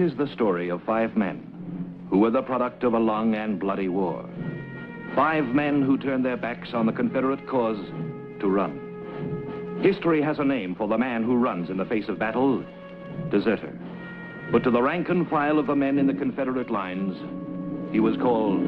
This is the story of five men who were the product of a long and bloody war. Five men who turned their backs on the Confederate cause to run. History has a name for the man who runs in the face of battle, deserter. But to the rank and file of the men in the Confederate lines, he was called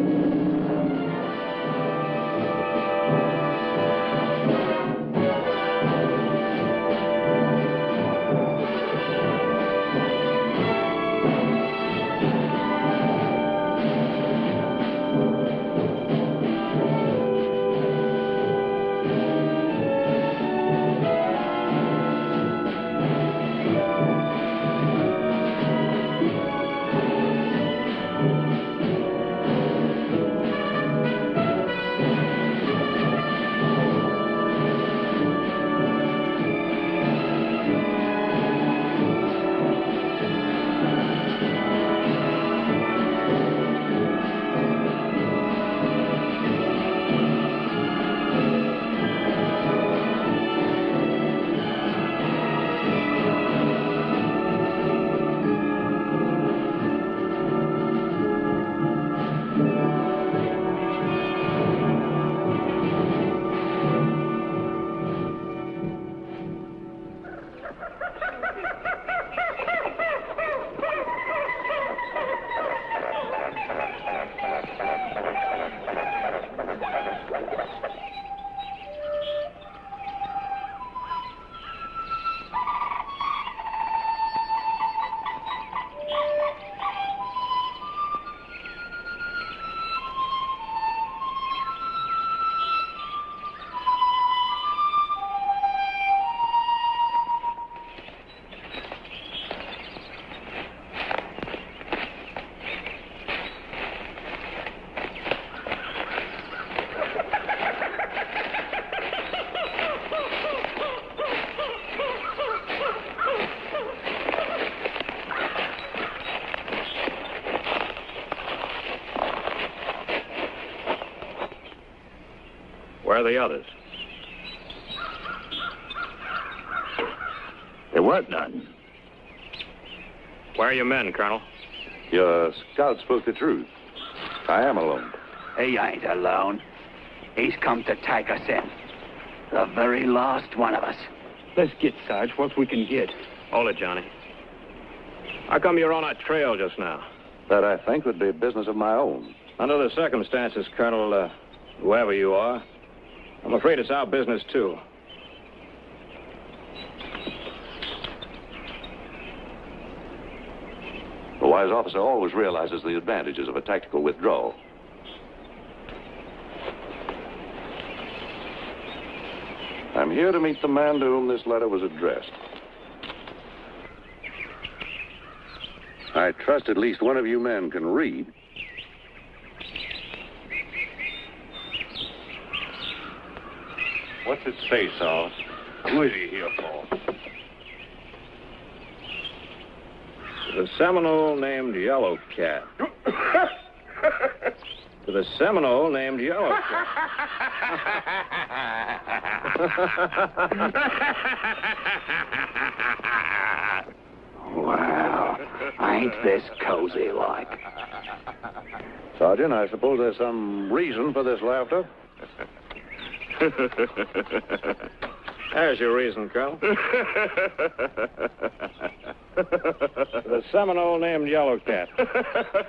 Where the others? There weren't none. Where are your men, Colonel? Your scout spoke the truth. I am alone. He ain't alone. He's come to take us in. The very last one of us. Let's get, Sarge, what we can get. Hold it, Johnny. How come you're on our trail just now? That I think would be business of my own. Under the circumstances, Colonel, uh, whoever you are, I'm afraid it's our business, too. A wise officer always realizes the advantages of a tactical withdrawal. I'm here to meet the man to whom this letter was addressed. I trust at least one of you men can read. What's it face Saul? Who is he here for? To the Seminole named Yellow Cat. to the Seminole named Yellow Cat. Wow. Ain't this cozy like? Sergeant, I suppose there's some reason for this laughter. There's your reason, Colonel. the Seminole named Yellow Cat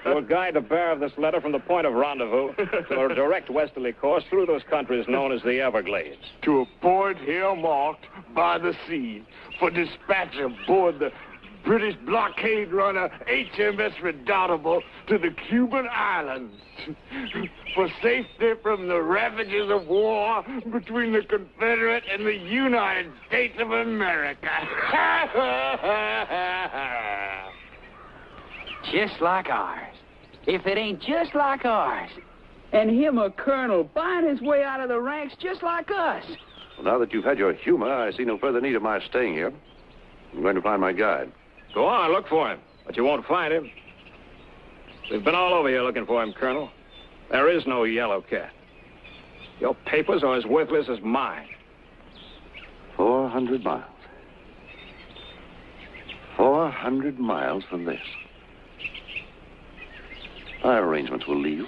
will guide the bearer of this letter from the point of rendezvous to a direct westerly course through those countries known as the Everglades. To a port here marked by the sea for dispatch aboard the British blockade runner HMS Redoubtable to the Cuban Islands for safety from the ravages of war between the Confederate and the United States of America. just like ours. If it ain't just like ours. And him a colonel buying his way out of the ranks just like us. Well, now that you've had your humor, I see no further need of my staying here. I'm going to find my guide. Go on, look for him. But you won't find him. We've been all over here looking for him, Colonel. There is no yellow cat. Your papers are as worthless as mine. 400 miles. 400 miles from this. My arrangements will leave.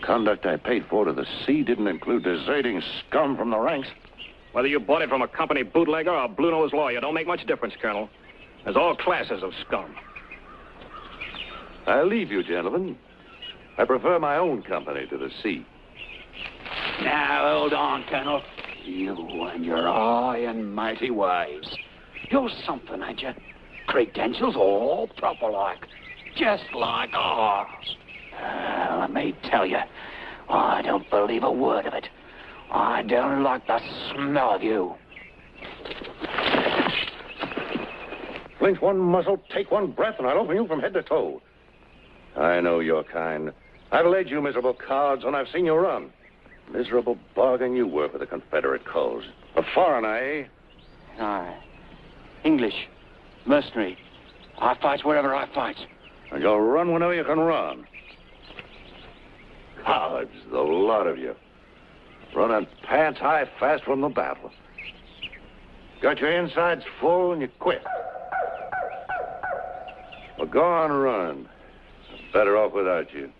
The conduct I paid for to the sea didn't include deserting scum from the ranks. Whether you bought it from a company bootlegger or a blue-nosed lawyer don't make much difference, Colonel. There's all classes of scum. I'll leave you, gentlemen. I prefer my own company to the sea. Now, hold on, Colonel. You and your high and mighty ways. You're something, ain't you? Credentials all proper like. Just like ours. Uh, let me tell you, I don't believe a word of it. I don't like the smell of you. Flinch one muzzle, take one breath, and I'll open you from head to toe. I know your kind. I've led you miserable cards, and I've seen you run. Miserable bargain you were for the Confederate cause. A foreigner, eh? Aye. English. Mercenary. I fight wherever I fight. And you'll run whenever you can run. Cowards, the lot of you. Running pants high fast from the battle. Got your insides full and you quit. Well, go on running. I'm better off without you.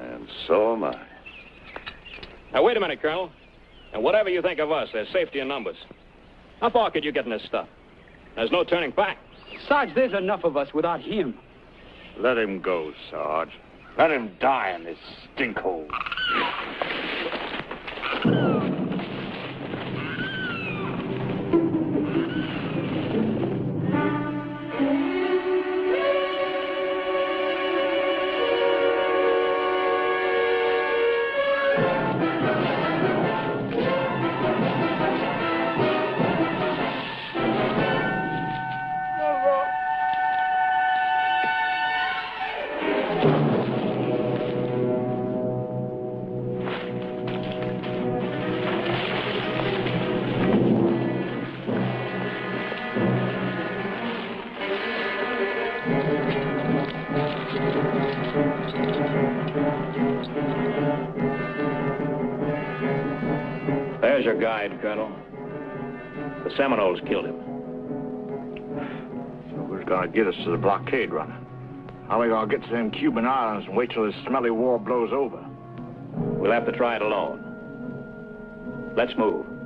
And so am I. Now, wait a minute, Colonel. And whatever you think of us, there's safety in numbers. How far could you get in this stuff? There's no turning back. Sarge, there's enough of us without him. Let him go, Sarge. Let him die in this stinkhole. There's your guide, Colonel. The Seminoles killed him. So who's gonna get us to the blockade runner? How are we gonna get to them Cuban islands and wait till this smelly war blows over? We'll have to try it alone. Let's move.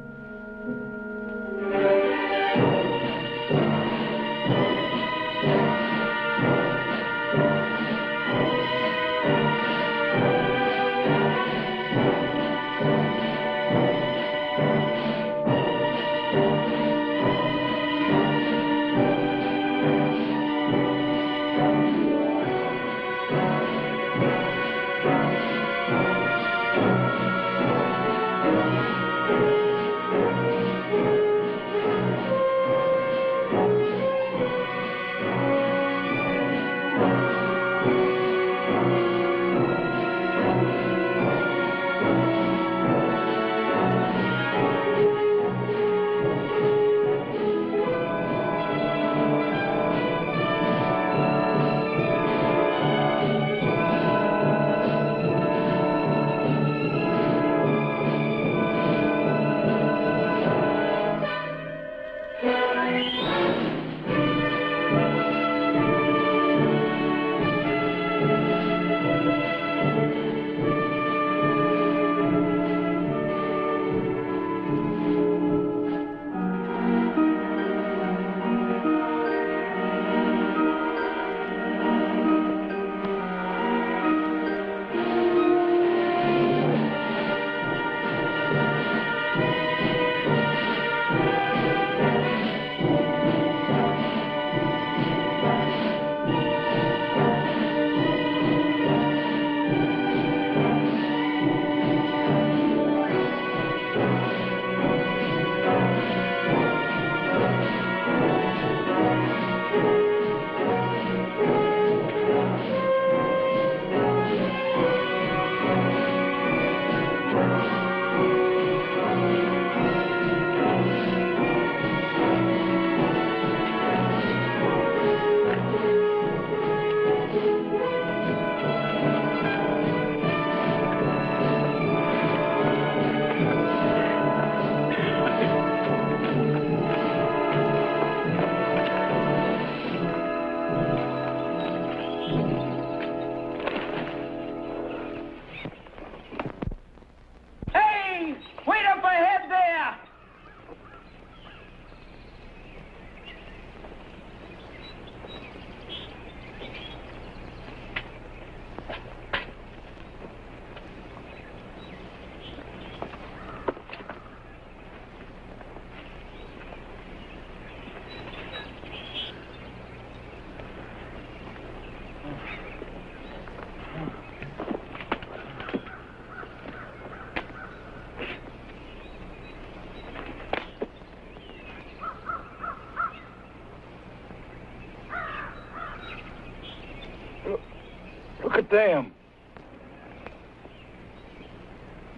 Them?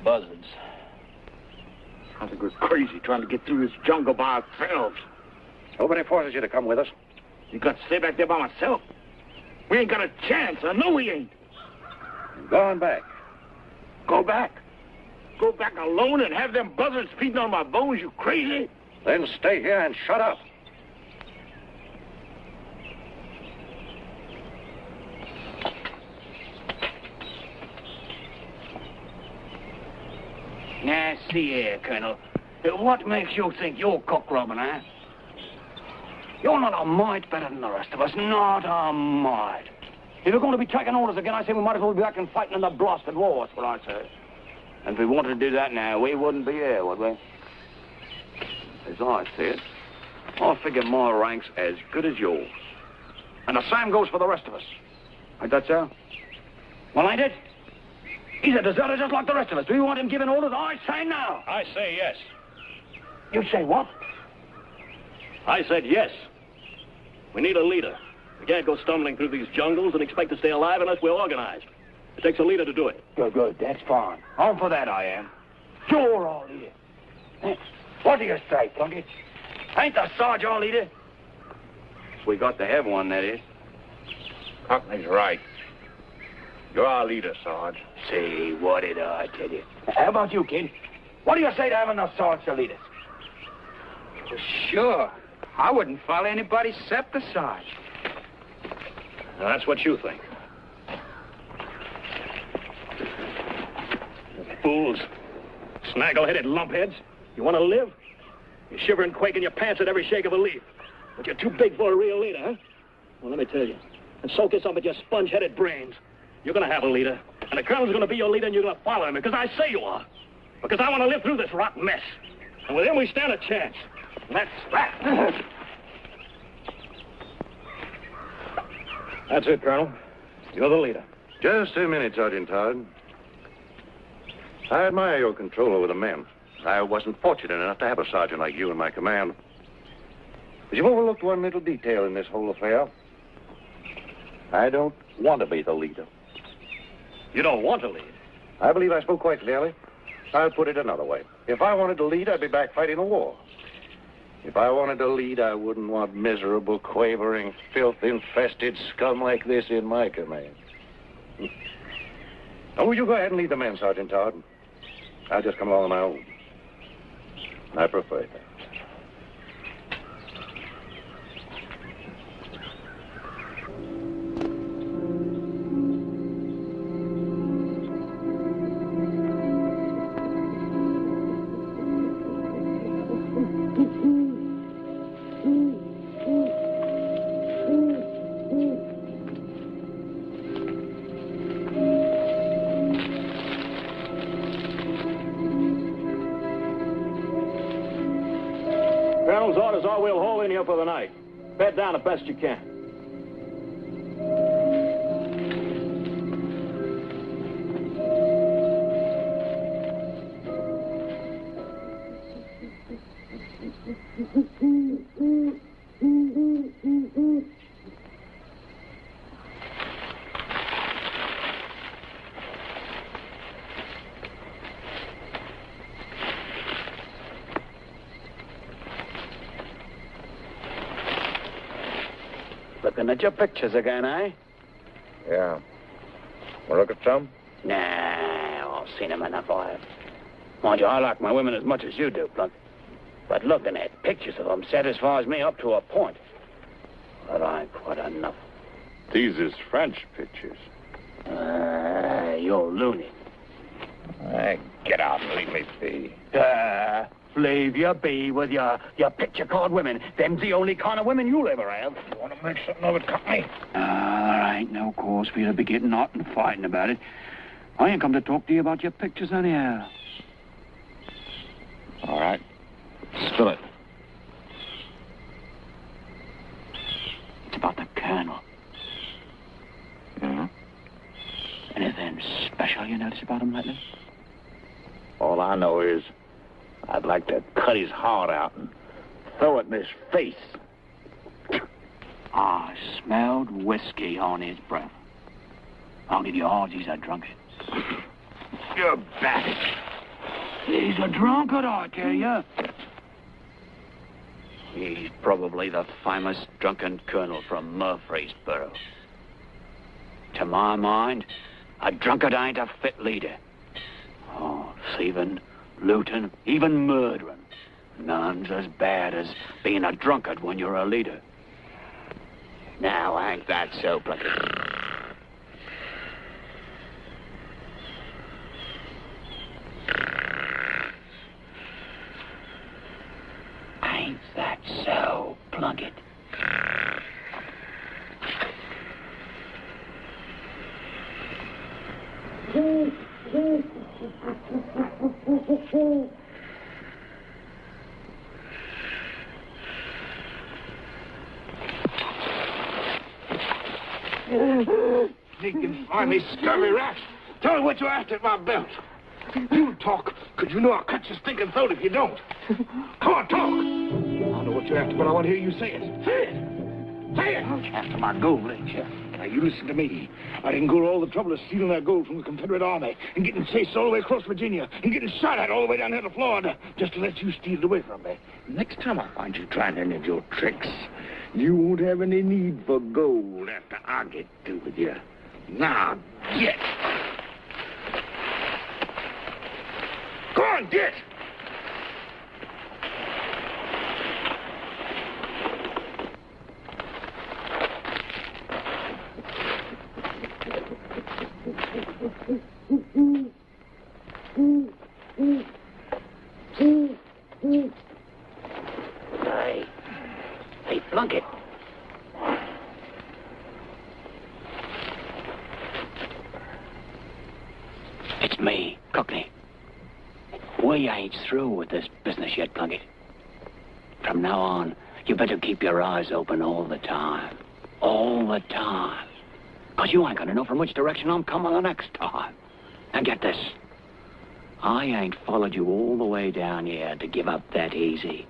Buzzards. I think we're crazy trying to get through this jungle by ourselves. Nobody forces you to come with us. You got to stay back there by myself. We ain't got a chance. I know we ain't. I'm going back. Go back. Go back alone and have them buzzards feeding on my bones, you crazy? Then stay here and shut up. See here, Colonel. What makes you think you're cock robin, eh? You're not a mite better than the rest of us. Not a mite. If you're going to be taking orders again, I say we might as well be back and fighting in the blasted war. That's what I say. And if we wanted to do that now, we wouldn't be here, would we? As I see it, I figure my rank's as good as yours. And the same goes for the rest of us. Ain't that so? Well, ain't it? He's a deserter just like the rest of us. Do you want him giving orders? I say no. I say yes. You say what? I said yes. We need a leader. We can't go stumbling through these jungles and expect to stay alive unless we're organized. It takes a leader to do it. Good, good. That's fine. On for that, I am. Sure, all leader. What do you say, Plunkett? Ain't the Sarge our leader? We got to have one, that is. Cockney's right. You're our leader, Sarge. See, what did I tell you? How about you, kid? What do you say to having the Sarge to lead us? Sure. I wouldn't follow anybody except the Sarge. Now, that's what you think. Fools. Snaggle-headed lumpheads. You want to live? You shiver and quake in your pants at every shake of a leaf. But you're too big for a real leader, huh? Well, let me tell you. And soak this up with your sponge-headed brains. You're going to have a leader. And the colonel's going to be your leader, and you're going to follow him, because I say you are. Because I want to live through this rotten mess. And with him, we stand a chance. And that's that. That's it, Colonel. You're the leader. Just a minute, Sergeant Todd. I admire your control over the men. I wasn't fortunate enough to have a sergeant like you in my command. But you've overlooked one little detail in this whole affair. I don't want to be the leader. You don't want to lead. I believe I spoke quite clearly. I'll put it another way. If I wanted to lead, I'd be back fighting the war. If I wanted to lead, I wouldn't want miserable, quavering, filth-infested scum like this in my command. Oh, you go ahead and lead the men, Sergeant Todd. I'll just come along on my own. I prefer that. Best you can. Your pictures again, eh? Yeah. Want to look at some? Nah, I've seen 'em enough, I have. Mind you, I like my women as much as you do, Plunk. But looking at pictures of 'em satisfies me up to a point. But I ain't quite enough. These is French pictures. Ah, you're loony. Hey, get out and leave me be. Ah, leave you be with your, your picture card women. Them's the only kind of women you'll ever have. You want to make something of it, Cockney? Ah, there ain't no cause for you to be getting hot and fighting about it. I ain't come to talk to you about your pictures anyhow. All right. Spill it. It's about the colonel. Yeah? Anything special you notice about him lately? All I know is I'd like to cut his heart out and throw it in his face. I smelled whiskey on his breath. I'll give you all these a drunkard. You're back. He's a drunkard, I tell you. He's probably the famous drunken colonel from Murfreesboro. To my mind, a drunkard ain't a fit leader. Oh, thieving, looting, even murdering. None's as bad as being a drunkard when you're a leader. Now, ain't that so, Plunkett? Ain't that so, Plunkett? Sneaking, slimy, scurvy rat. Tell me what you're after at my belt. You talk, because you know I'll cut your stinking throat if you don't. Come on, talk. I know what you're after, but I want to hear you say it. Say it. Say it. After my gold, ain't you? Now, you listen to me. I didn't go to all the trouble of stealing that gold from the Confederate Army and getting chased all the way across Virginia and getting shot at all the way down here to Florida just to let you steal it away from me. Next time I find you trying any of your tricks, you won't have any need for gold after I get through with you. Now, get. Go on, get. Hey, It's me, Cockney. We ain't through with this business yet, Plunkett. From now on, you better keep your eyes open all the time. All the time. Because you ain't gonna know from which direction I'm coming the next time. And get this. I ain't followed you all the way down here to give up that easy.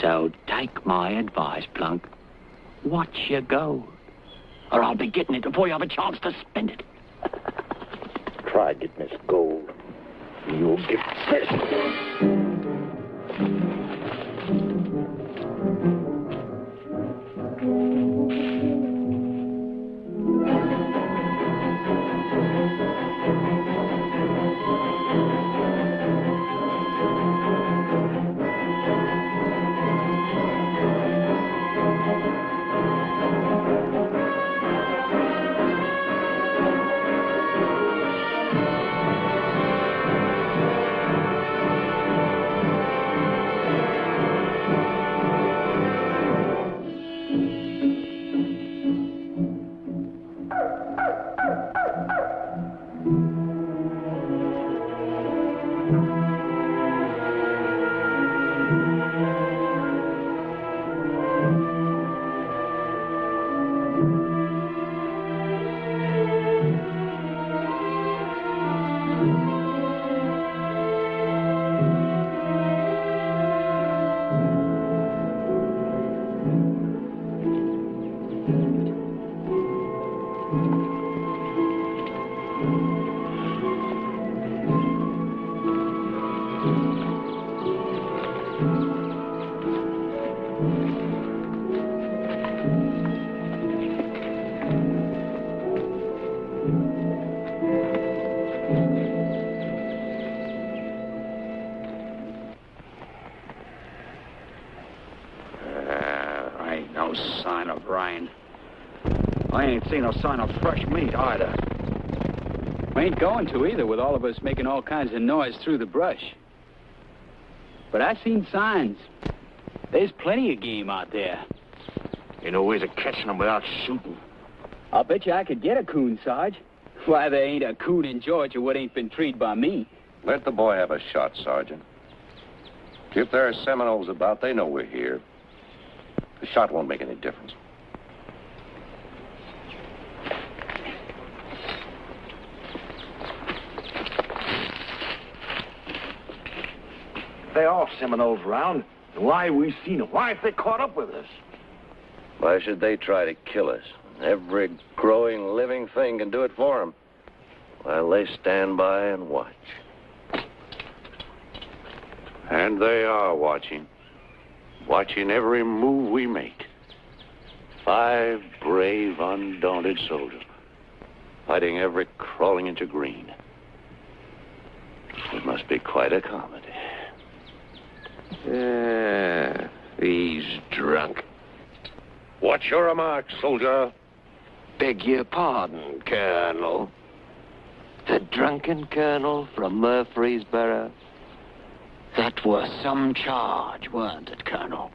So take my advice, Plunk. Watch your gold. Or I'll be getting it before you have a chance to spend it. Try getting this gold. You'll get this. Seen no sign of fresh meat either. We ain't going to either with all of us making all kinds of noise through the brush. But I've seen signs. There's plenty of game out there. Ain't no ways of catching them without shooting. I'll bet you I could get a coon, Sarge. Why, there ain't a coon in Georgia what ain't been treed by me. Let the boy have a shot, Sergeant. If there are Seminoles about, they know we're here. The shot won't make any difference. They are Seminoles around. And why we seen them? Why if they caught up with us? Why should they try to kill us? Every growing living thing can do it for them. While they stand by and watch. And they are watching. Watching every move we make. Five brave, undaunted soldiers. Fighting every crawling inch of green. It must be quite a comedy. Yeah, he's drunk. What's your remark, soldier? Beg your pardon, Colonel. The drunken colonel from Murfreesboro? That was some charge, weren't it, Colonel?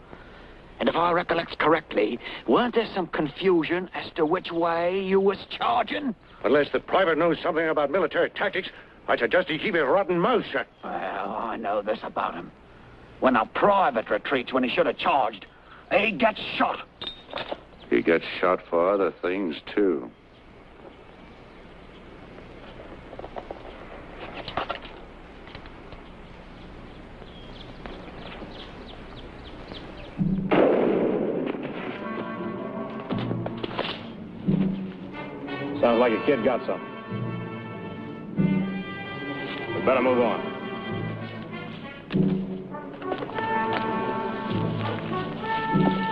And if I recollect correctly, weren't there some confusion as to which way you was charging? Unless the private knows something about military tactics, I suggest he keep his rotten mouth shut. Well, I know this about him. When a private retreats when he should have charged, he gets shot. He gets shot for other things, too. Sounds like a kid got something. We better move on. You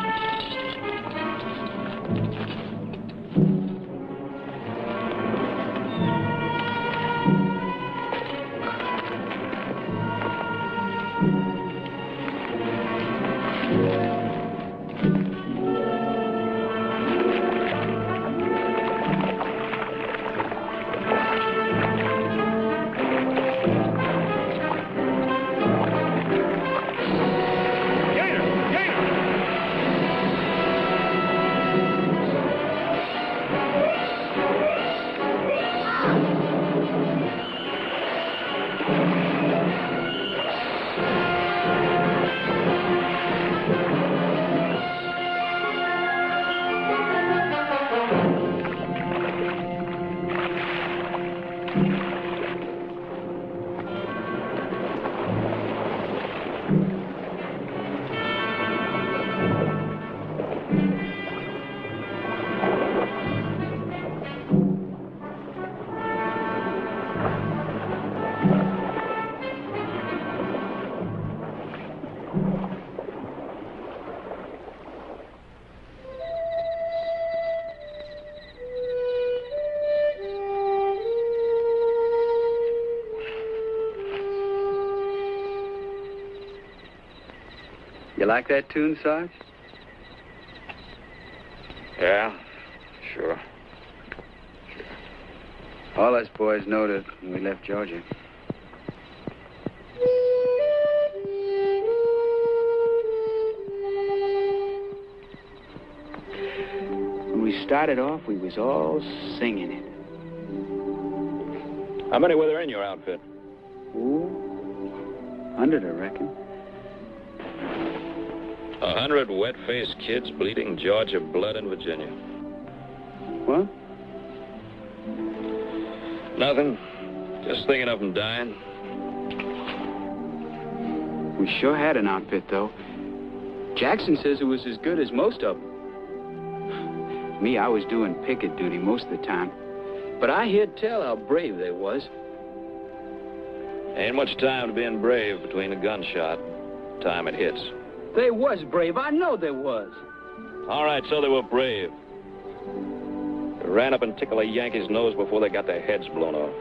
like that tune, Sarge? Yeah, sure. sure. All us boys knowed it when we left Georgia. When we started off, we was all singing it. How many were there in your outfit? Ooh, hundred, I reckon. Hundred wet-faced kids bleeding Georgia blood in Virginia. What? Nothing. Just thinking of them dying. We sure had an outfit, though. Jackson says it was as good as most of them. Me, I was doing picket duty most of the time. But I heard tell how brave they was. Ain't much time to being brave between a gunshot. Time it hits. They was brave. I know they was. All right, so they were brave. They ran up and tickled a Yankee's nose before they got their heads blown off.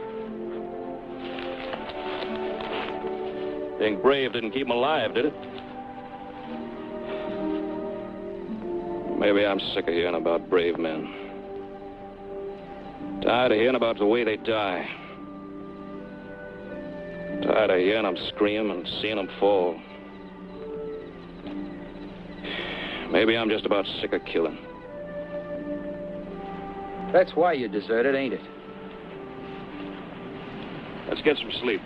Being brave didn't keep them alive, did it? Maybe I'm sick of hearing about brave men. Tired of hearing about the way they die. Tired of hearing them scream and seeing them fall. Maybe I'm just about sick of killing. That's why you deserted, ain't it? Let's get some sleep.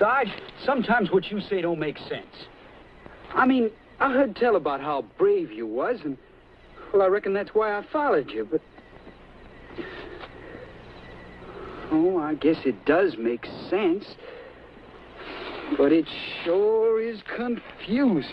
Sarge, sometimes what you say don't make sense. I mean, I heard tell about how brave you was, and, well, I reckon that's why I followed you, but... Oh, I guess it does make sense. But it sure is confusing.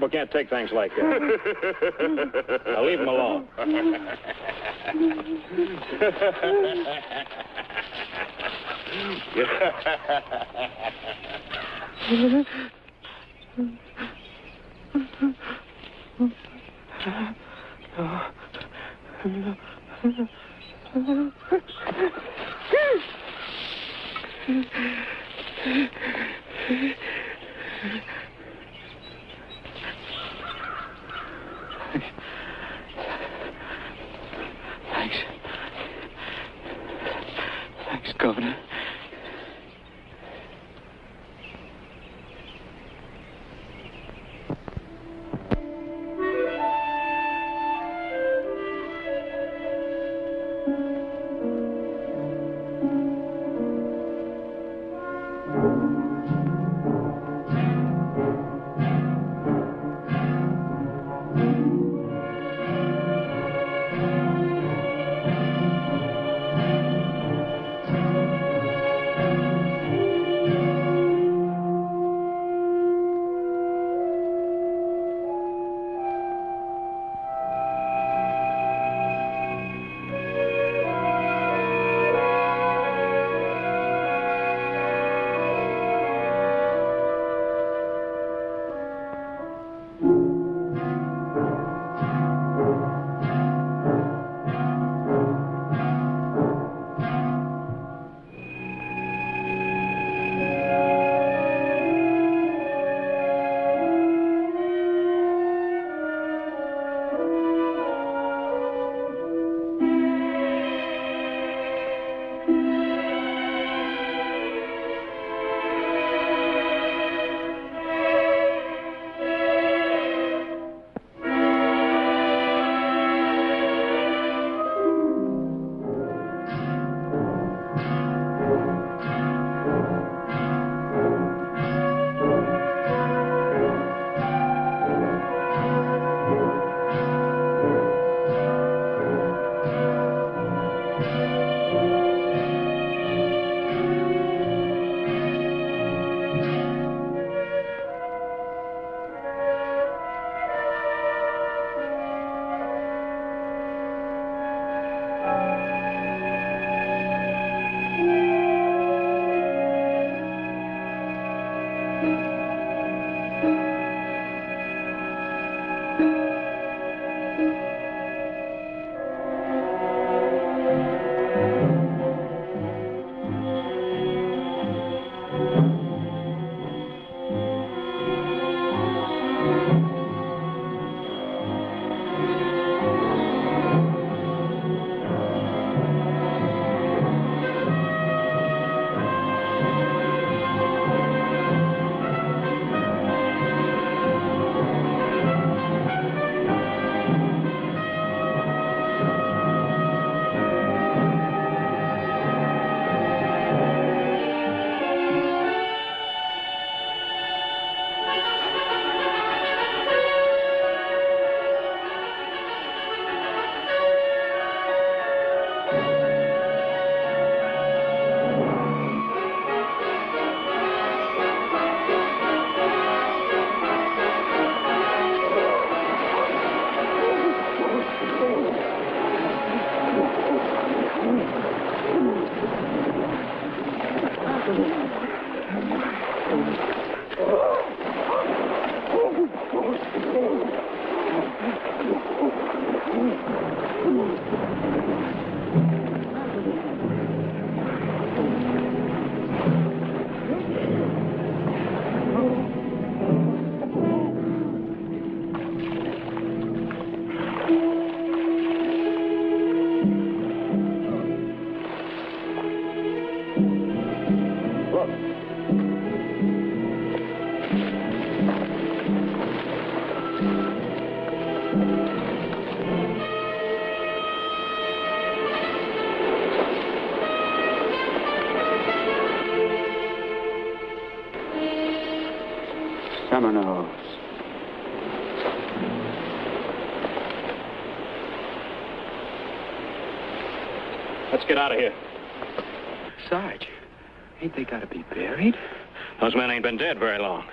people can't take things like that. now leave them alone. Seminoles. Let's get out of here. Sarge, ain't they got to be buried? Those men ain't been dead very long.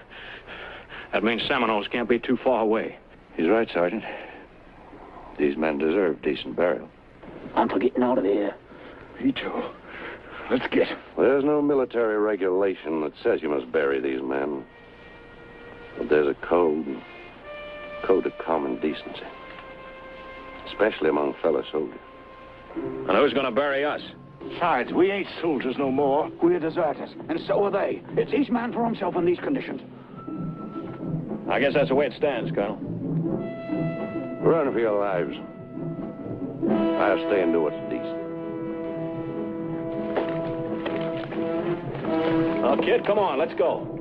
That means Seminoles can't be too far away. He's right, Sergeant. These men deserve decent burial. I'm for getting out of here. Me too. Let's get. There's no military regulation that says you must bury these men. But there's a code, code of common decency. Especially among fellow soldiers. And who's going to bury us? Besides, we ain't soldiers no more. We're deserters, and so are they. It's each man for himself in these conditions. I guess that's the way it stands, Colonel. Run for your lives. I'll stay and do what's decent. Now, kid, come on, let's go.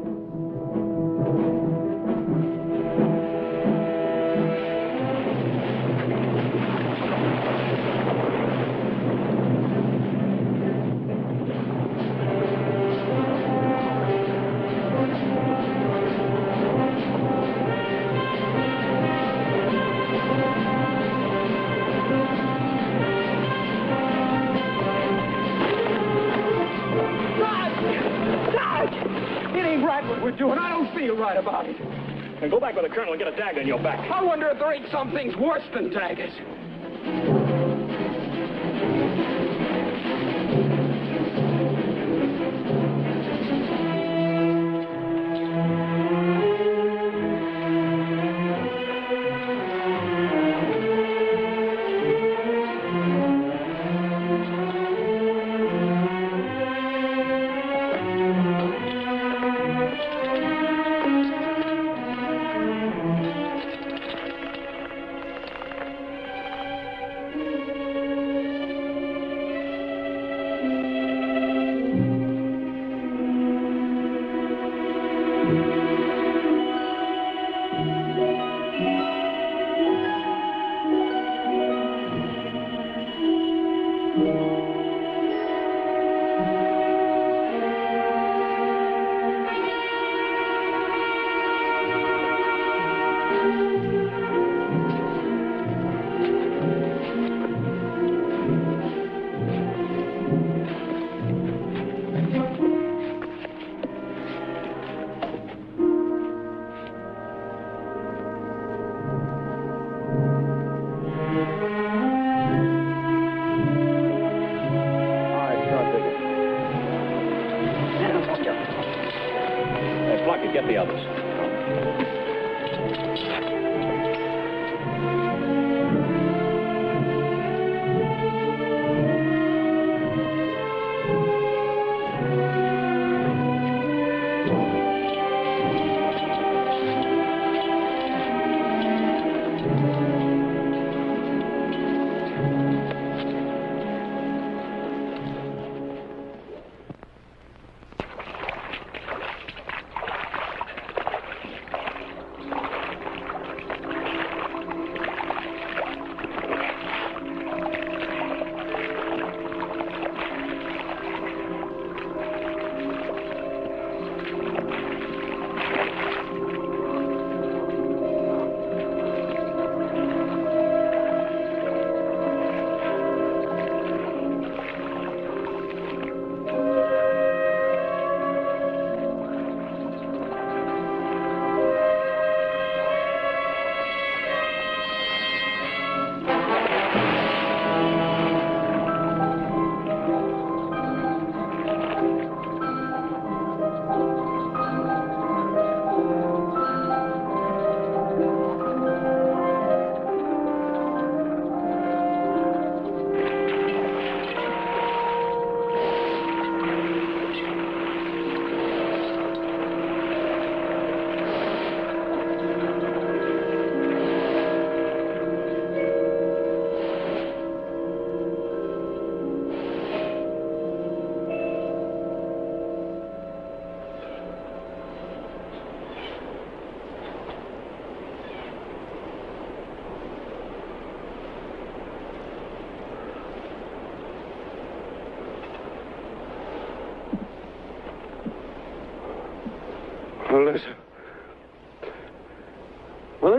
And go back with the colonel and get a dagger in your back. I wonder if there ain't some things worse than daggers.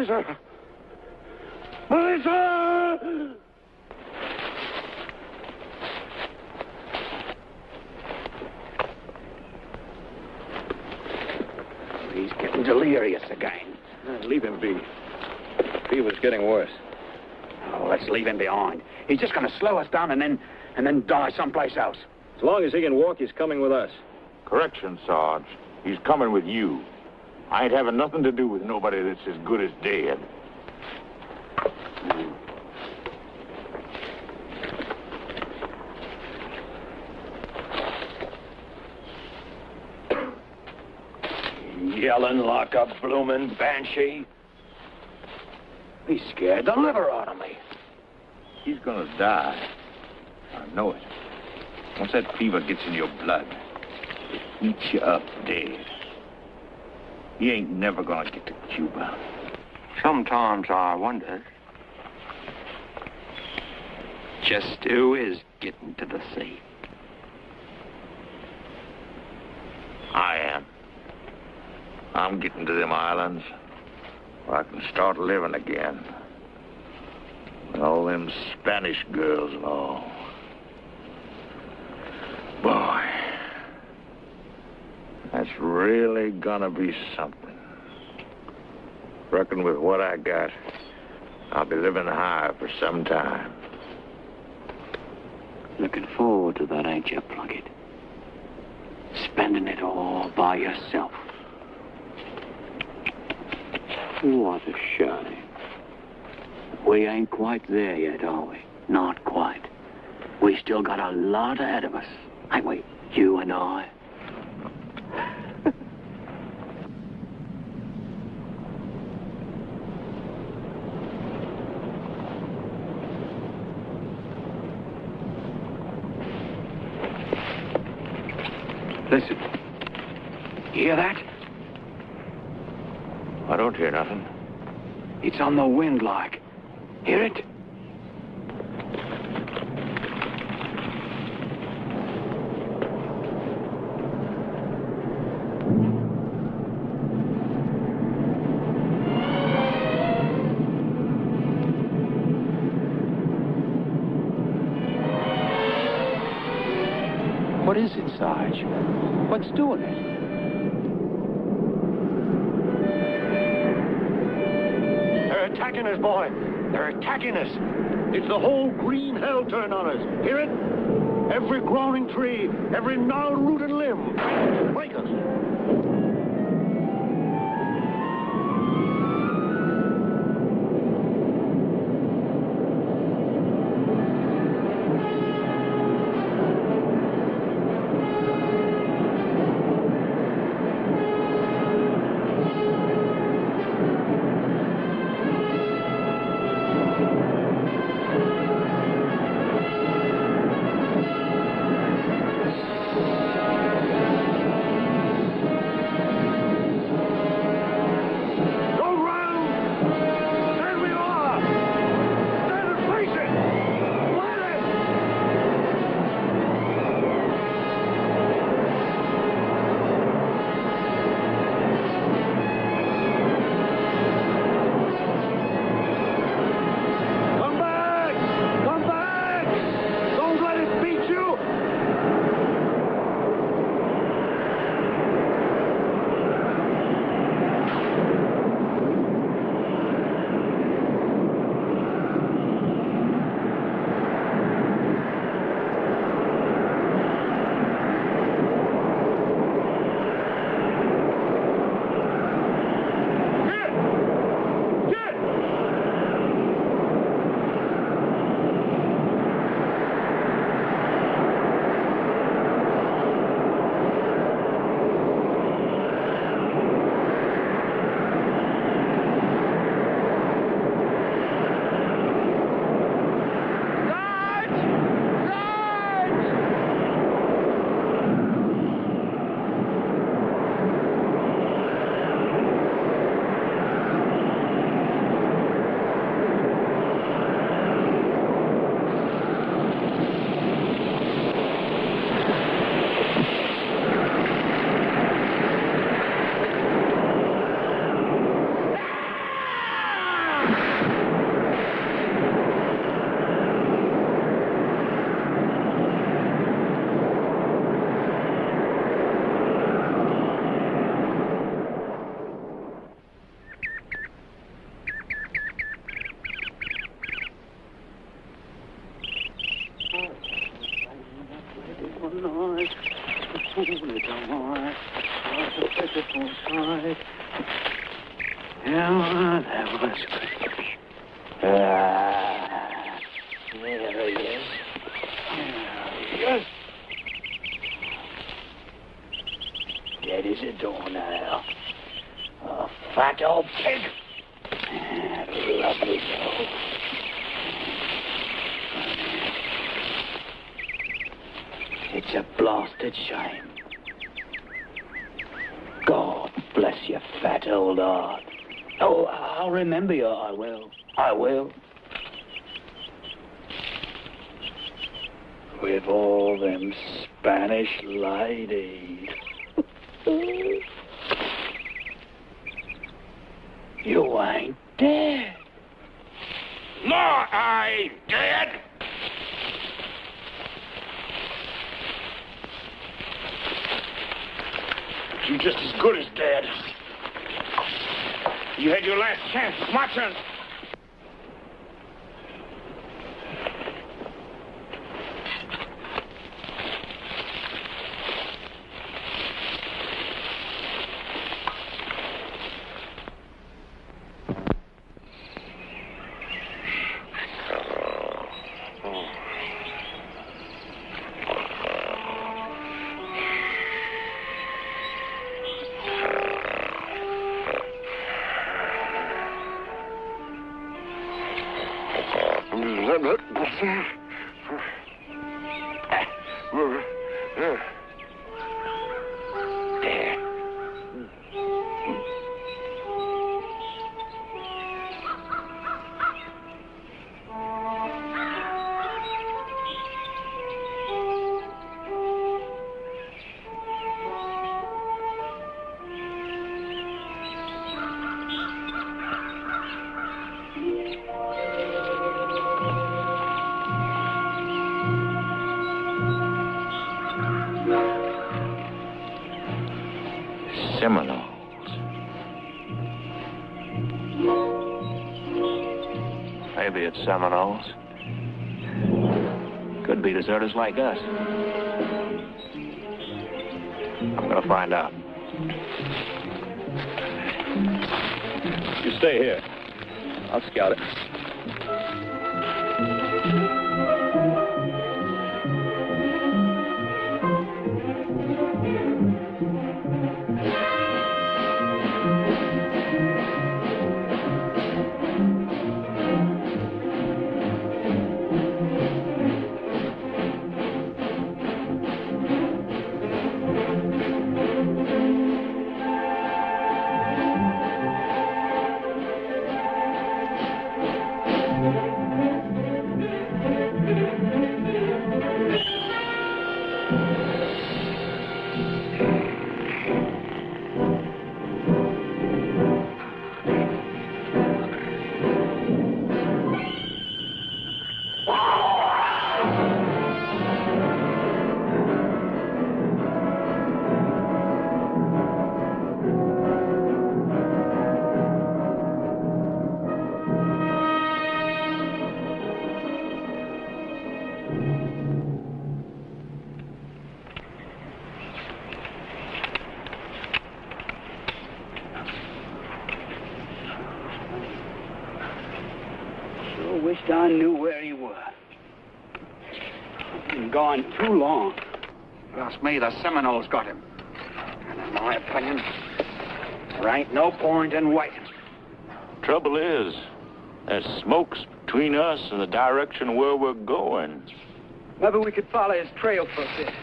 Melissa! Melissa! He's getting delirious again. Uh, leave him be. Fever's getting worse. Oh, let's leave him behind. He's just going to slow us down and then and then die someplace else. As long as he can walk, he's coming with us. Correction, Sarge. He's coming with you. I ain't having nothing to do with nobody that's as good as dead. Yelling like a bloomin' banshee. He scared the liver out of me. He's gonna die. I know it. Once that fever gets in your blood, it eats you up dead. He ain't never gonna get to Cuba. Sometimes I wonder just who is getting to the sea. I am. I'm getting to them islands where I can start living again. With all them Spanish girls and all. Boy, that's really gonna be something. Reckon with what I got, I'll be living high for some time. Looking forward to that, ain't you, Plunkett? Spending it all by yourself. What a shame. We ain't quite there yet, are we? Not quite. We still got a lot ahead of us, ain't we? You and I. Listen. You hear that? I don't hear nothing. It's on the wind like. Hear it? What is it, Sarge? What's doing it? Us, boy. They're attacking us. It's the whole green hell turned on us. Hear it? Every groaning tree, every gnarled root and limb. Break us. Seminoles. Maybe it's Seminoles. Could be deserters like us. I'm gonna find out. You stay here. I'll scout it. Me, the Seminoles got him. And in my opinion, there ain't no point in waiting. Trouble is, there's smokes between us and the direction where we're going. Maybe we could follow his trail for a bit.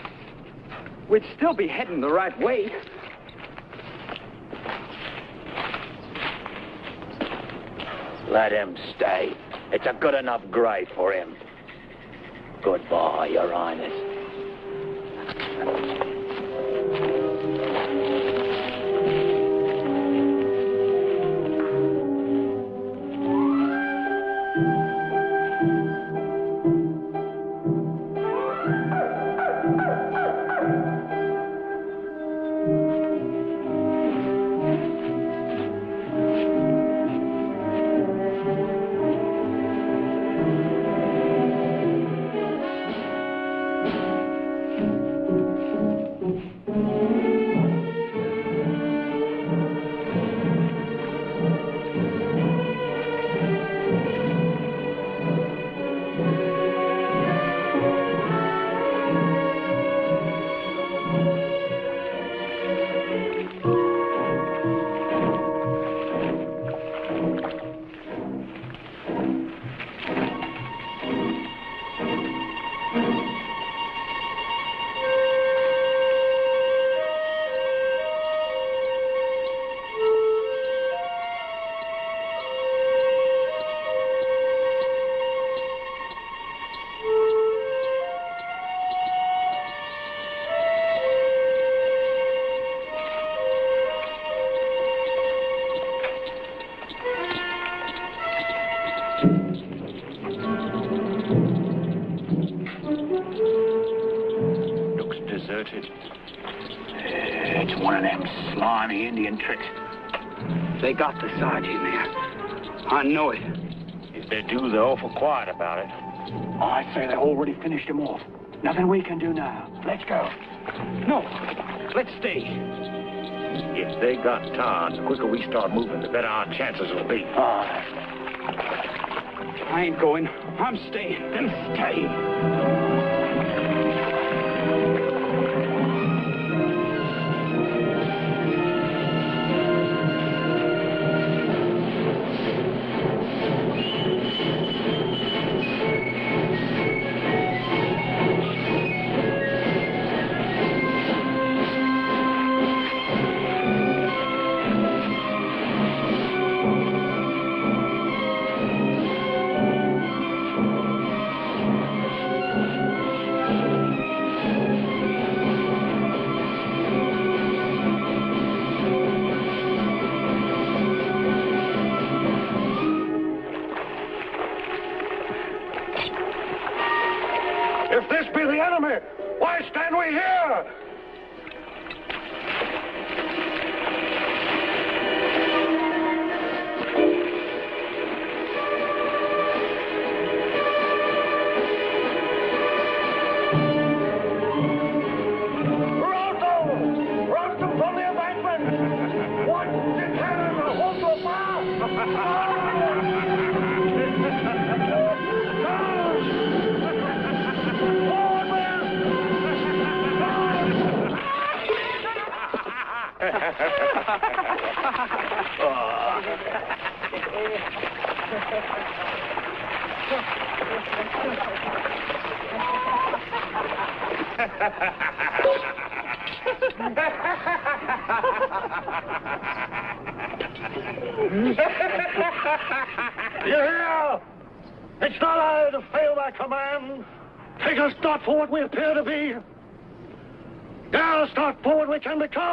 We'd still be heading the right way. Let him stay. It's a good enough grave for him. Goodbye, Your Highness. They got the Sarge in there. I know it. If they do, they're awful quiet about it. I say they already finished him off. Nothing we can do now. Let's go. No, let's stay. If they got Todd, the quicker we start moving, the better our chances will be. I ain't going. I'm staying. Then stay.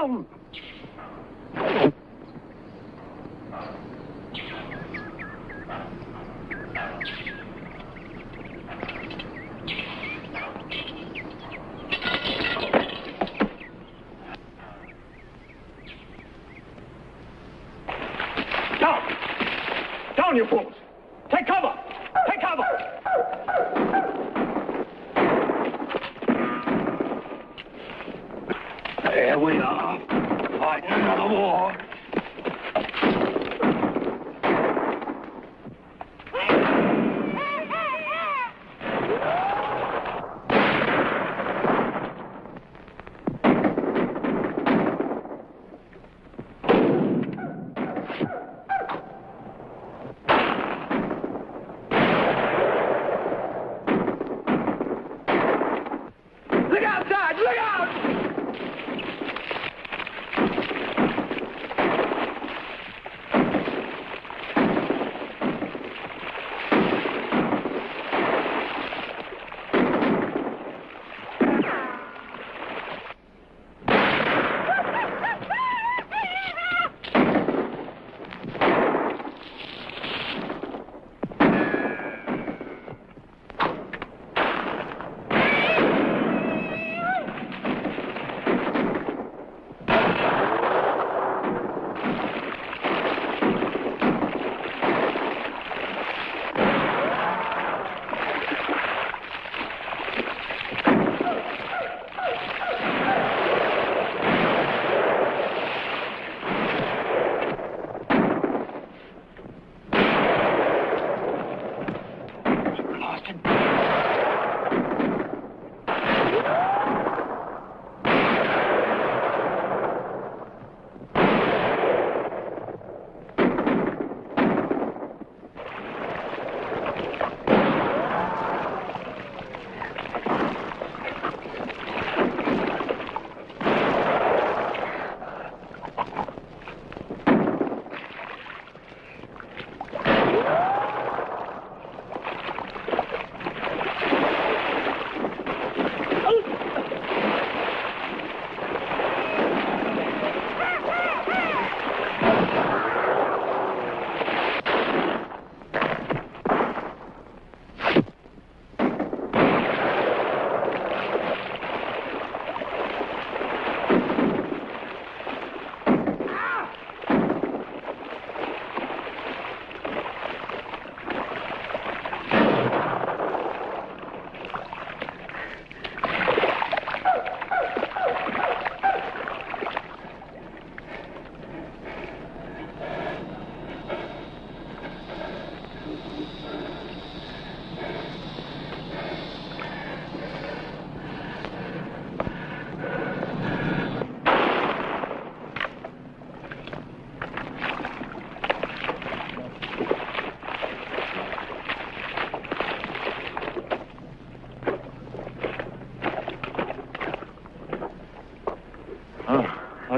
Down!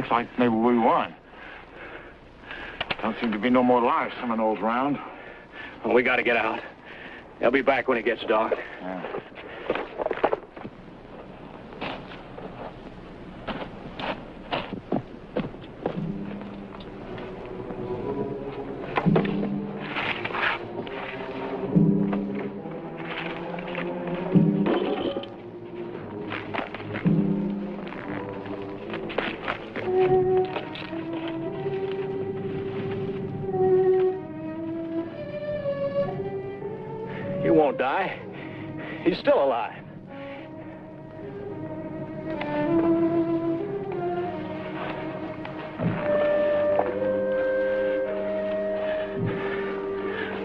Looks like maybe we won. Don't seem to be no more live Seminoles round. Well, we gotta get out. They'll be back when it gets dark.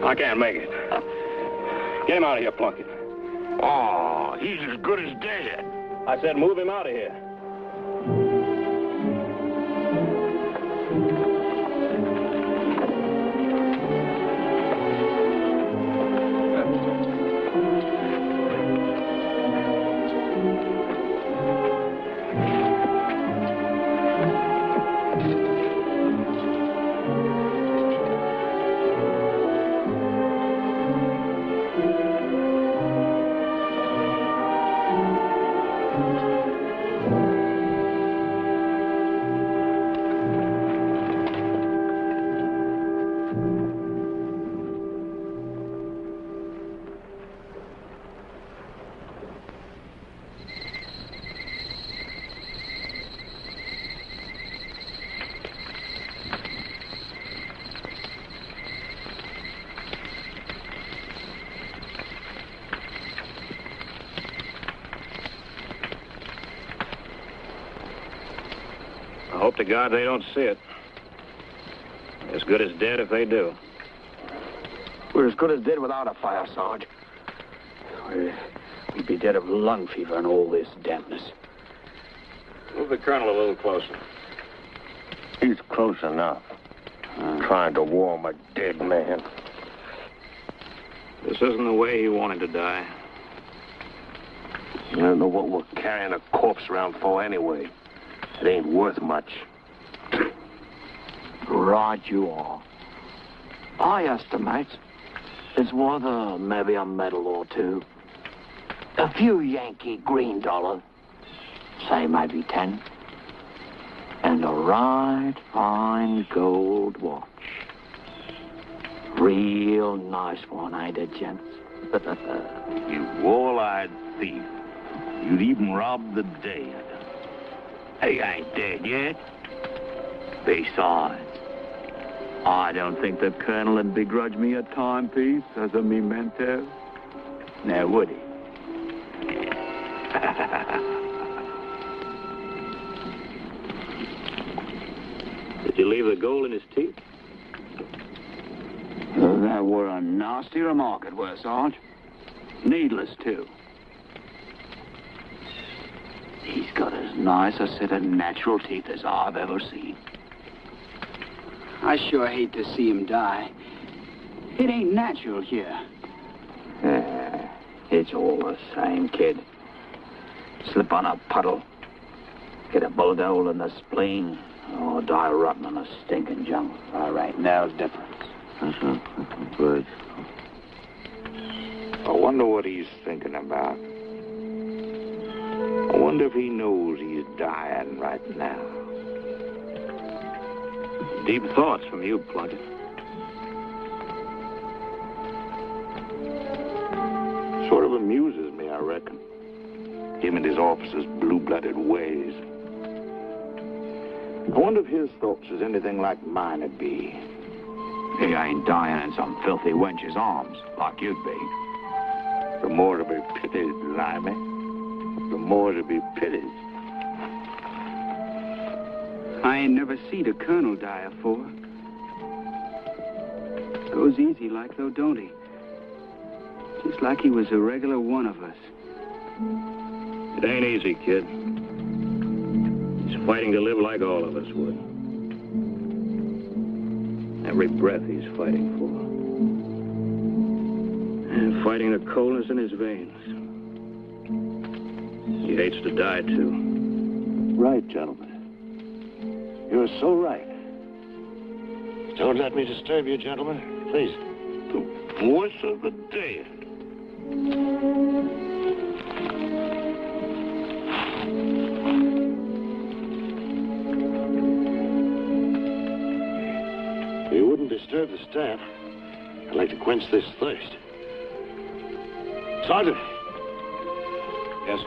I can't make it. Get him out of here, Plunkett. Oh, he's as good as dead. I said move him out of here. God they don't see it. As good as dead if they do. We're as good as dead without a fire, Sarge. We're, we'd be dead of lung fever and all this dampness. Move the colonel a little closer. He's close enough. Hmm. Trying to warm a dead man. This isn't the way he wanted to die. I don't know what we're carrying a corpse around for anyway. It ain't worth much. Right you are. I estimate it's worth uh, maybe a medal or two. A few Yankee green dollars. Say maybe ten. And a right fine gold watch. Real nice one, ain't it, gents? You wall-eyed thief. You'd even rob the dead. He ain't dead yet. Besides, I don't think the colonel would begrudge me a timepiece as a memento. Now, would he? Did you leave the gold in his teeth? that were a nasty remark, it were, Sarge. Needless, too. He's got as nice a set of natural teeth as I've ever seen. I sure hate to see him die. It ain't natural here. Eh, it's all the same, kid. Slip on a puddle, get a bullet hole in the spleen, or die rotten in a stinking jungle. All right, now's difference. Good. I wonder what he's thinking about. I wonder if he knows he's dying right now. Deep thoughts from you, Plunkett. Sort of amuses me, I reckon. Him and his officers' blue-blooded ways. I wonder if his thoughts is anything like mine would be. He ain't dying in some filthy wench's arms, like you'd be. The more to be pitied, Limey. The more to be pitied. I ain't never seen a colonel die afore. Goes easy like though, don't he? Just like he was a regular one of us. It ain't easy, kid. He's fighting to live like all of us would. Every breath he's fighting for. And fighting the coldness in his veins. He hates to die, too. Right, gentlemen. You're so right. Don't let me disturb you, gentlemen. Please. The voice of the dead. You wouldn't disturb the staff. I'd like to quench this thirst. Sergeant. Yes?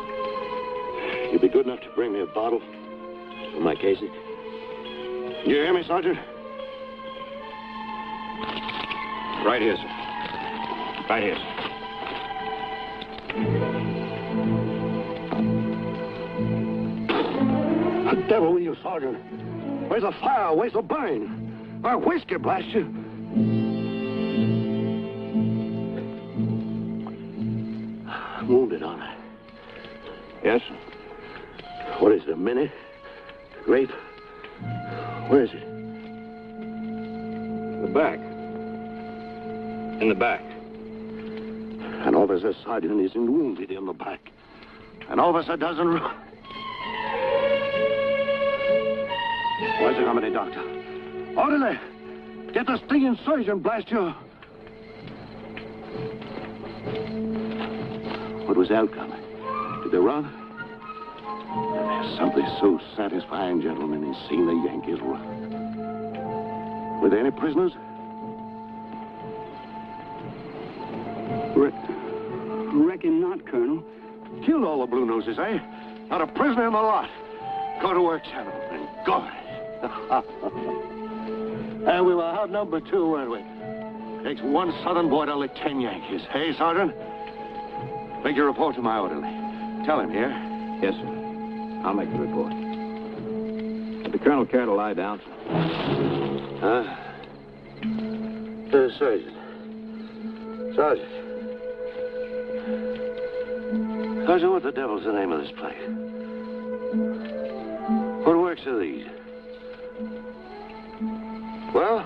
You'd be good enough to bring me a bottle for my Casey. You hear me, Sergeant? Right here, sir. Right here, sir. The devil with you, Sergeant. Where's the fire? Where's the burn? Or whiskey, blast you. I'm wounded, aren't I? Yes? What is it, a minute? Grape? Where is it? In The back. In the back. An officer sergeant isn't wounded in the back. An officer doesn't. Where's the company doctor? Orderly! Get the stinging surgeon, blast you! What was the outcome? Did they run? There's something so satisfying, gentlemen, in seeing the Yankees run. Were there any prisoners? Re- reckon not, Colonel. Killed all the blue noses, eh? Not a prisoner in the lot. Go to work, gentlemen. Go. and we were outnumbered, too, weren't we? Takes one southern boy to lick ten Yankees. Hey, Sergeant? Make your report to my orderly. Tell him here. Yes, sir. I'll make the report. Would the colonel care to lie down? Huh? Uh, Sergeant. Sergeant. Sergeant, what the devil's the name of this place? What works are these? Well?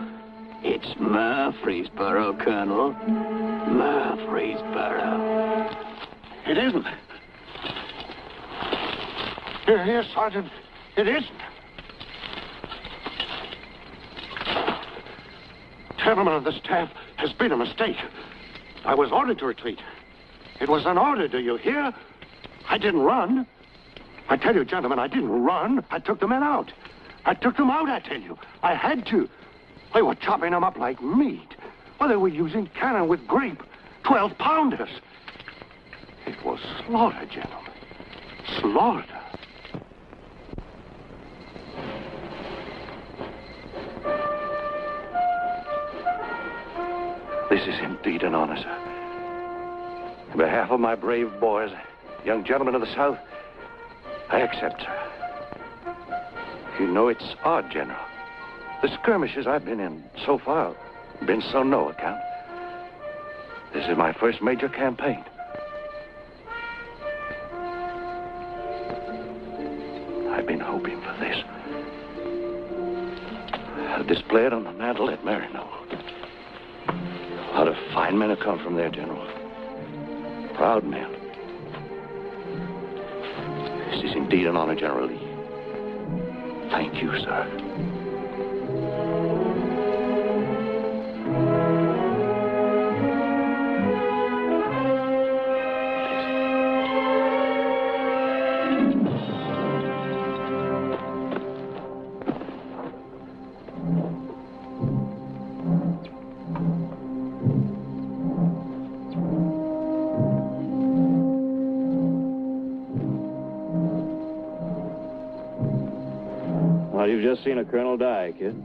It's Murfreesboro, Colonel. Murfreesboro. It isn't. Here, here, Sergeant. It isn't. Gentlemen of the staff, has been a mistake. I was ordered to retreat. It was an order, do you hear? I didn't run. I tell you, gentlemen, I didn't run. I took the men out. I took them out, I tell you. I had to. They were chopping them up like meat. Well, they were using cannon with grape. Twelve pounders. It was slaughter, gentlemen. Slaughter. This is indeed an honor, sir. On behalf of my brave boys, young gentlemen of the South, I accept, sir. You know, it's odd, General. The skirmishes I've been in so far have been so no account. This is my first major campaign. I've been hoping for this. I'll display it on the mantle at Marino. A lot of fine men have come from there, General. Proud men. This is indeed an honor, General Lee. Thank you, sir. Seen a colonel die, kid.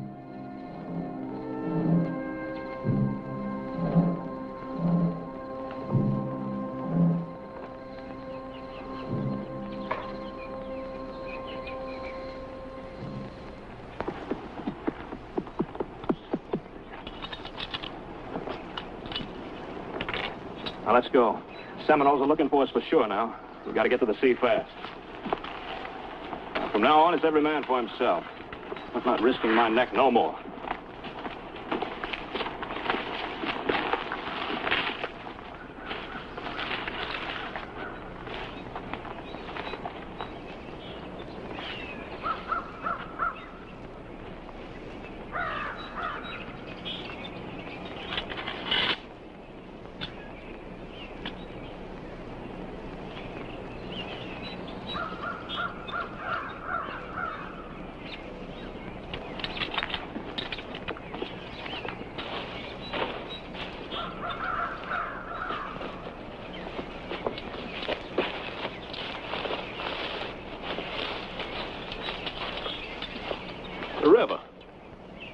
Now, let's go. Seminoles are looking for us for sure now. We've got to get to the sea fast. From now on, it's every man for himself. I'm not risking my neck no more.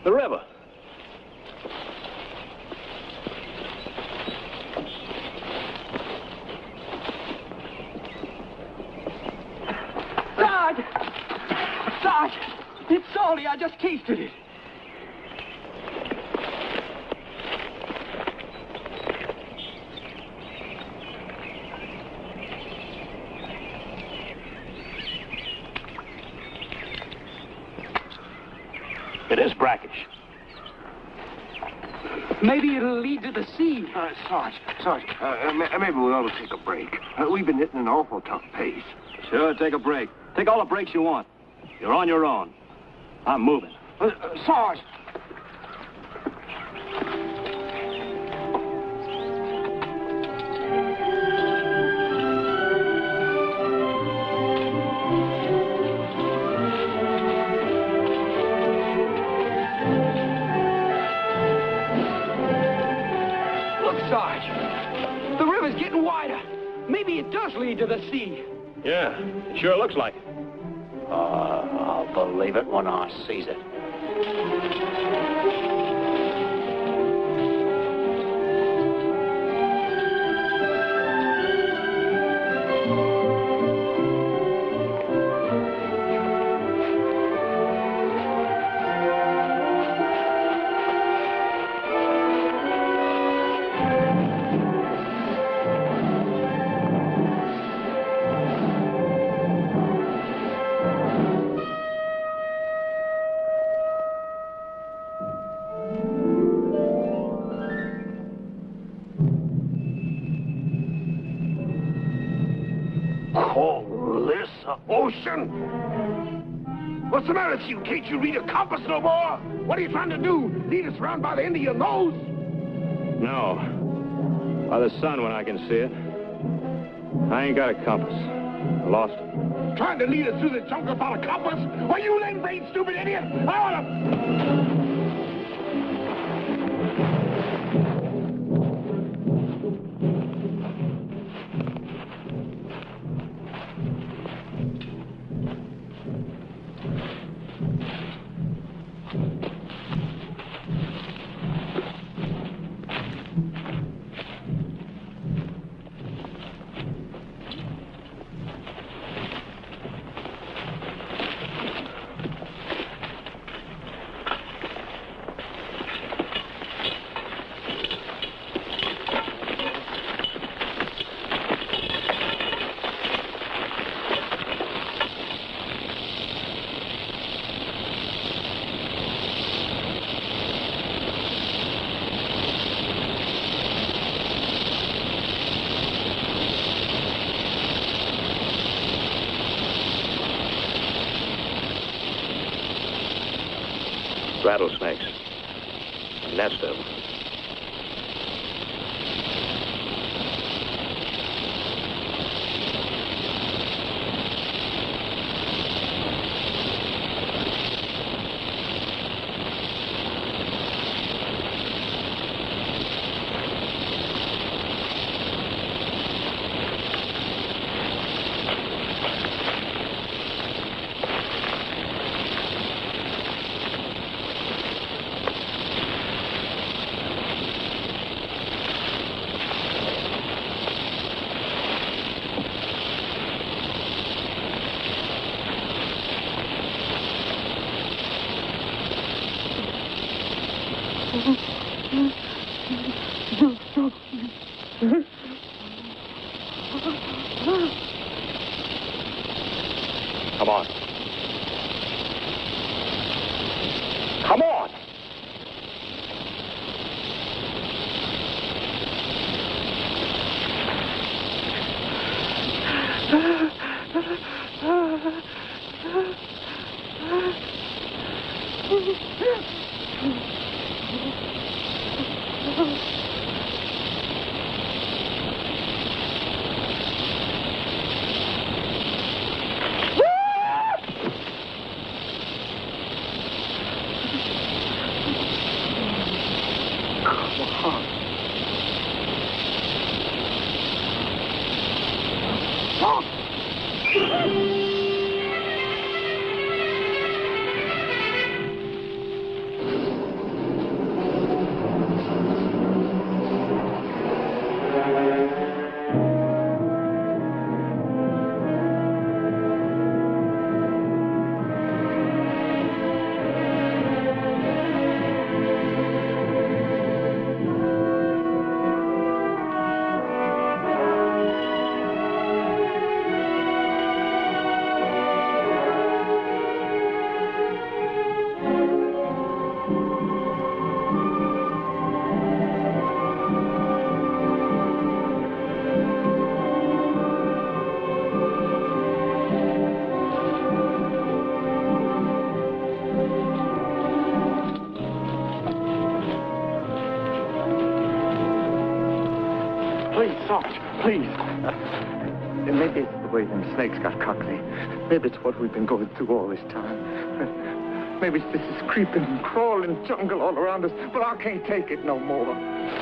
The river. Sarge! Sarge! It's salty. I just tasted it. It is brackish. Maybe it'll lead to the sea. Uh, Sarge, Sarge, uh, uh, maybe we ought to take a break. Uh, we've been hitting an awful tough pace. Sure, take a break. Take all the breaks you want. You're on your own. I'm moving. Uh, uh, Sarge! Lead to the sea. Yeah, it sure looks like it. Uh, I'll believe it when I sees it. Can't you read a compass no more? What are you trying to do? Lead us around by the end of your nose? No. By the sun when I can see it. I ain't got a compass. I lost it. Trying to lead us through the jungle without a compass? Why, you lame brain stupid idiot! I ought to... Of them. Maybe it's the way them snakes got Cockney. Maybe it's what we've been going through all this time. Maybe it's this creeping and crawling jungle all around us, but I can't take it no more.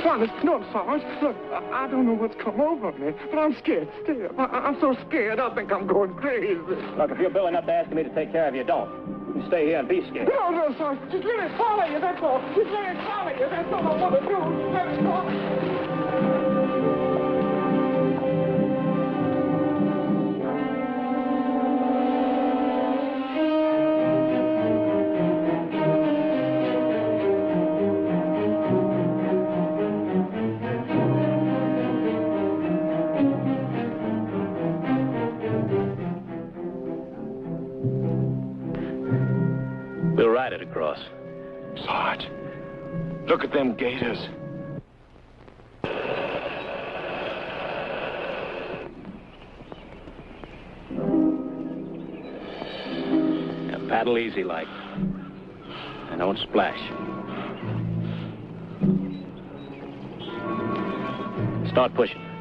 Honest, no, Sarge. Look, I, I don't know what's come over me, but I'm scared still. I, I'm so scared I think I'm going crazy. Look, if you're Bill enough to ask me to take care of you, don't. You stay here and be scared. No, no, Sarge. Just let it follow you, that's all. Just let me follow you. That's all I want to do. Let me follow look at them gators. Now paddle easy like. And don't splash. Start pushing.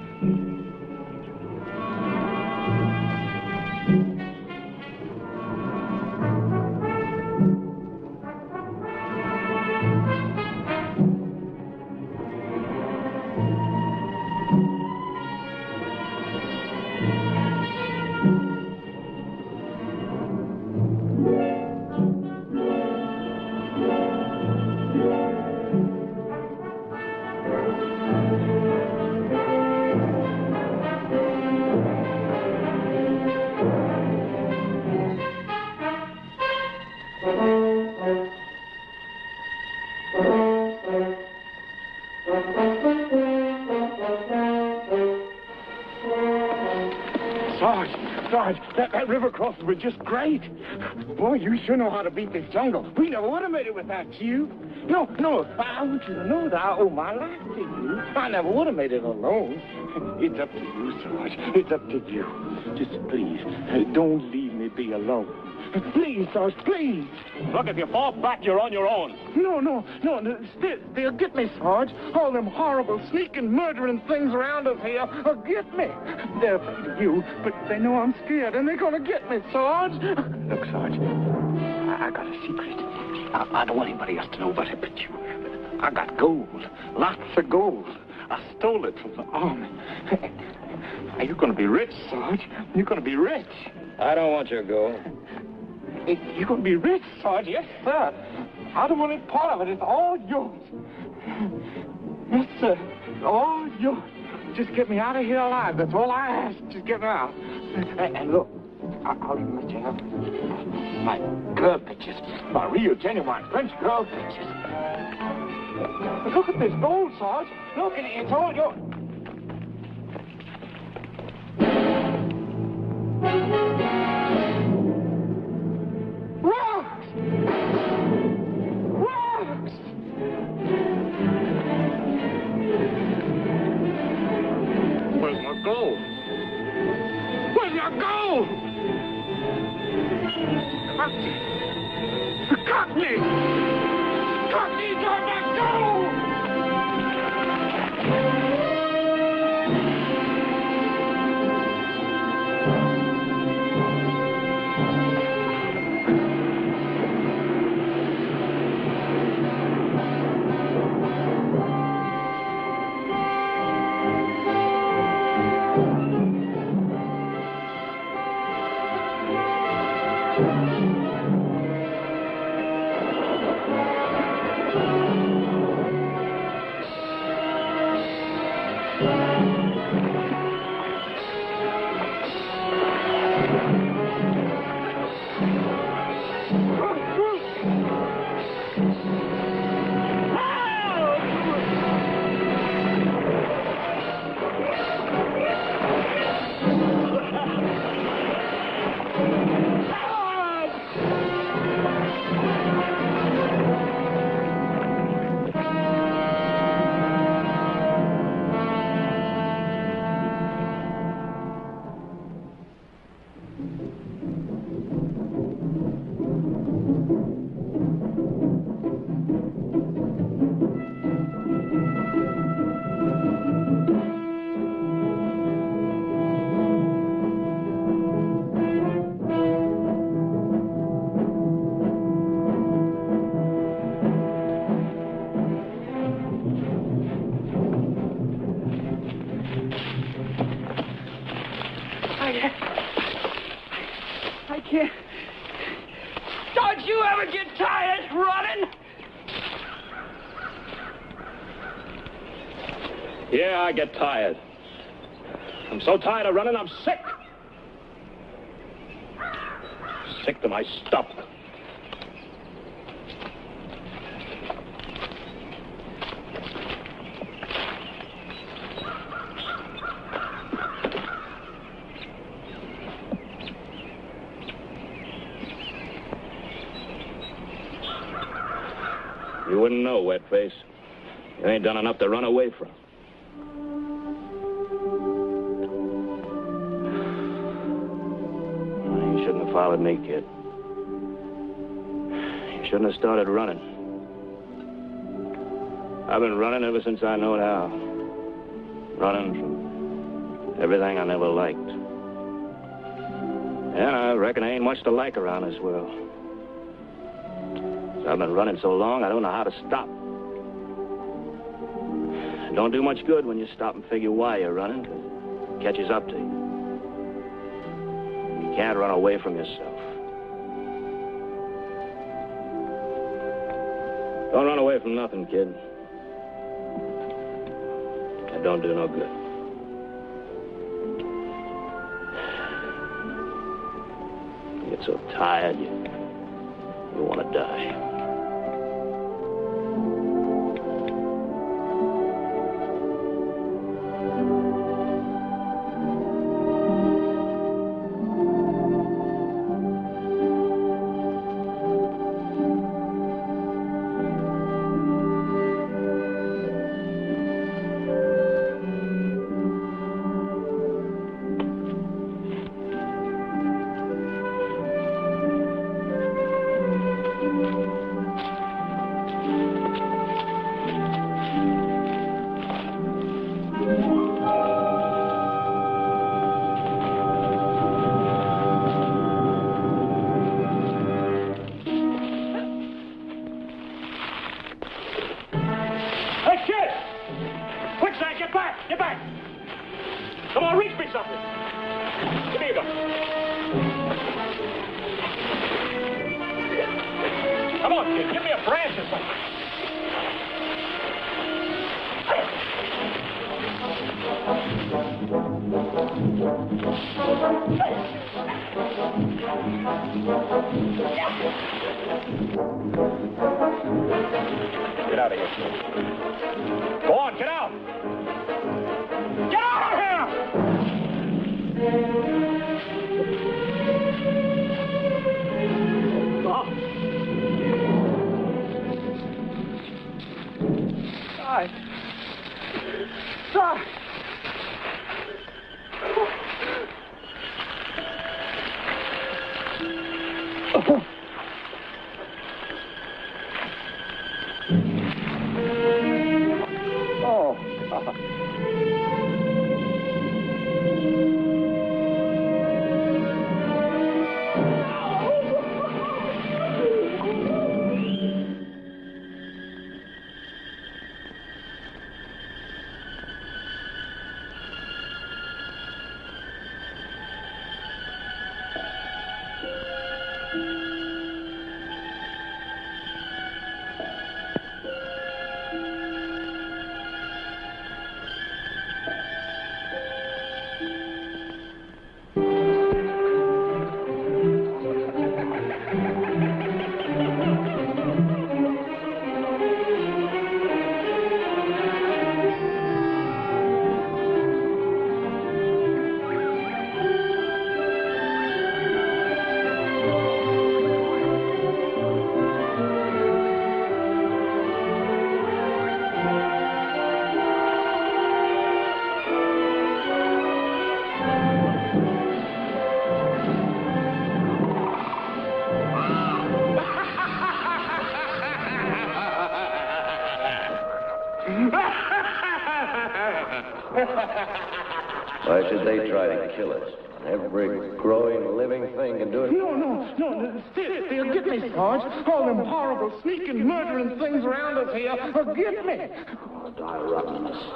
That, river crossing was just great. Boy, you sure know how to beat this jungle. We never would have made it without you. No, no, I want you oh, to know that I owe my life to you. I never would have made it alone. It's up to you, Sarge. It's up to you. Just please, don't leave me be alone. Please, Sarge, please. Look, if you fall back, you're on your own. No, no, no, no they, they'll get me, Sarge. All them horrible, sneaking, murdering things around us here will get me. They're afraid of you, but they know I'm scared, and they're gonna get me, Sarge. Look, Sarge, I, I got a secret. I, I don't want anybody else to know about it but you. I got gold, lots of gold. I stole it from the army. Are you gonna be rich, Sarge? You're gonna be rich. I don't want your gold. You're gonna be rich, Sarge. Yes, sir. I don't want any part of it. It's all yours. Yes, sir. It's all yours. Just get me out of here alive. That's all I ask. Just get me out. And, and look, I, I'll even let you have my girl pictures. My real, genuine French girl pictures. Look at this gold, Sarge. Look, it- it's all yours. Cockney! Cockney! Cockney, you. I can't. Don't you ever get tired running? Yeah, I get tired. I'm so tired of running, I'm sick. Sick to my stomach. Wouldn't know, wet face. You ain't done enough to run away from. You shouldn't have followed me, kid. You shouldn't have started running. I've been running ever since I know how. Running from everything I never liked. And I reckon I ain't much to like around this world. I've been running so long, I don't know how to stop. It don't do much good when you stop and figure why you're running, 'cause it catches up to you. You can't run away from yourself. Don't run away from nothing, kid. It don't do no good. You get so tired, you, you want to die. Come on, kid, give me a branch or something. Get out of here. Go on, get out! Die.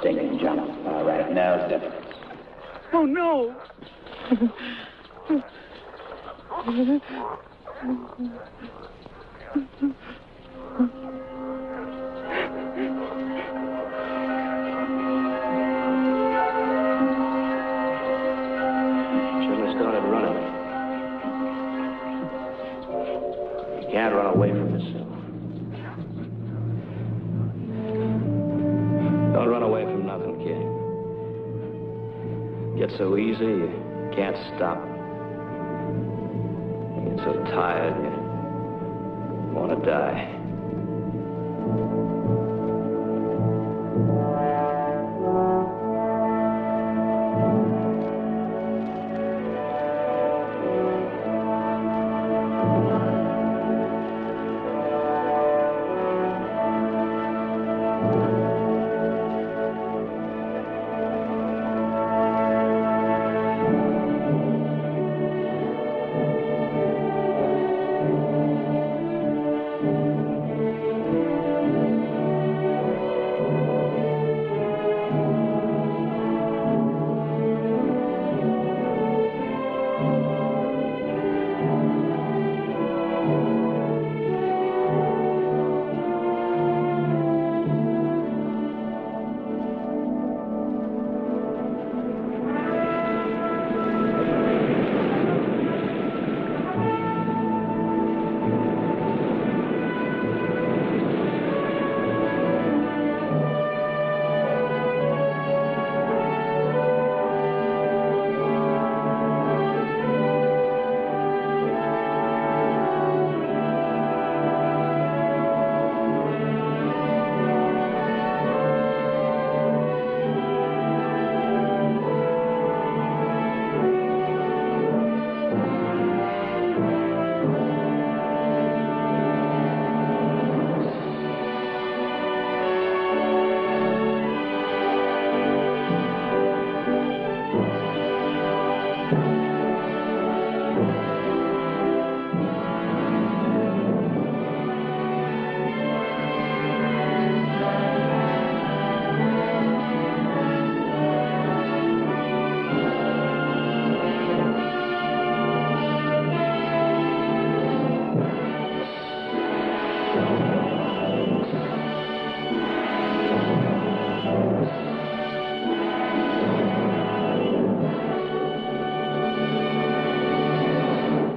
Stinking jump. All right, now's the... Oh, no. Get so easy, you can't stop. You get so tired, you want to die.